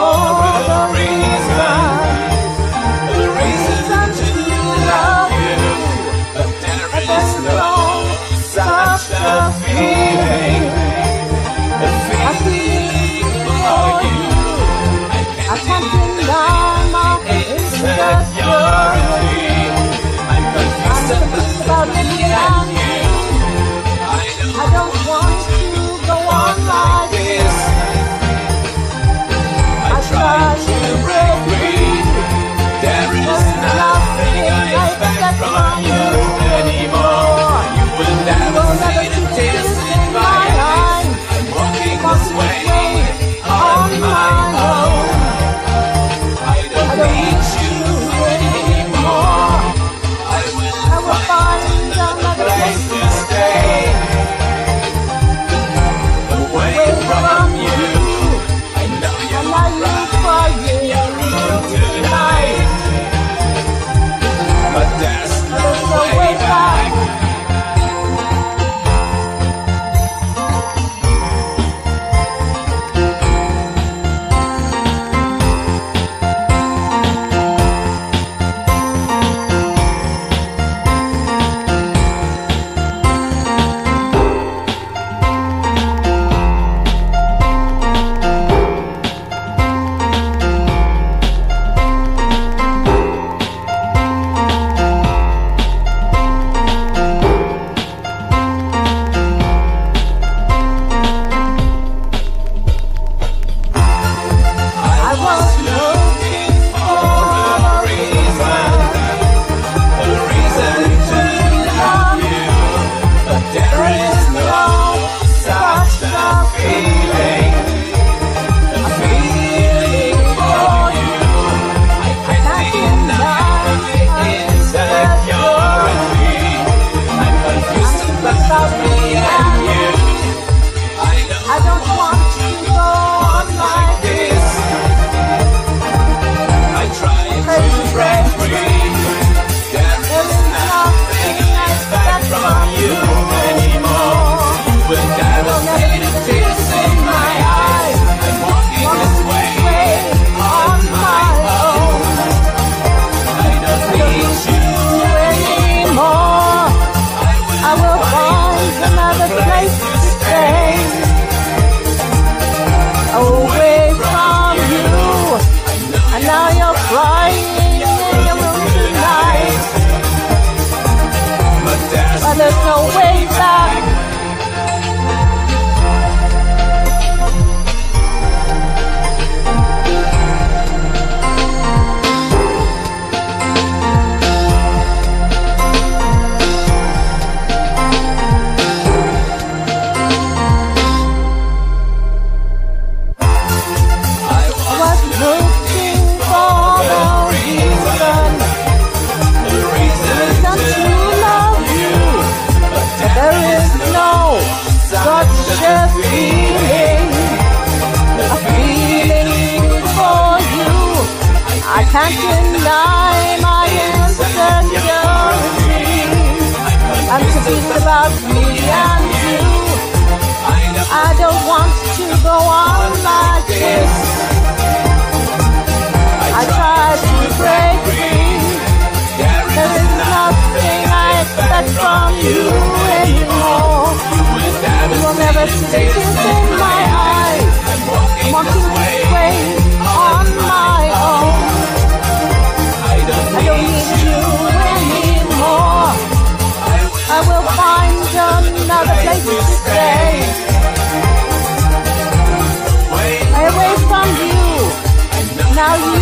oh the reason. I do. Now